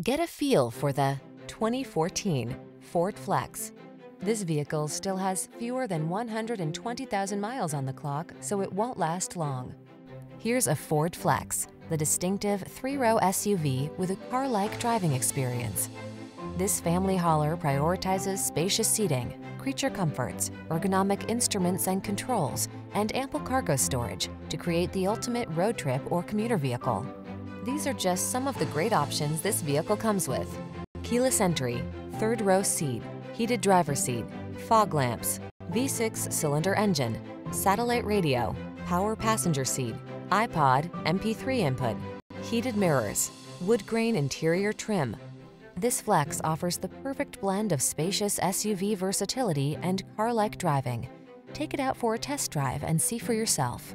Get a feel for the 2014 Ford Flex. This vehicle still has fewer than 120,000 miles on the clock, so it won't last long. Here's a Ford Flex, the distinctive three-row SUV with a car-like driving experience. This family hauler prioritizes spacious seating, creature comforts, ergonomic instruments and controls, and ample cargo storage to create the ultimate road trip or commuter vehicle. These are just some of the great options this vehicle comes with. Keyless entry, third row seat, heated driver seat, fog lamps, V6 cylinder engine, satellite radio, power passenger seat, iPod, MP3 input, heated mirrors, wood grain interior trim. This Flex offers the perfect blend of spacious SUV versatility and car-like driving. Take it out for a test drive and see for yourself.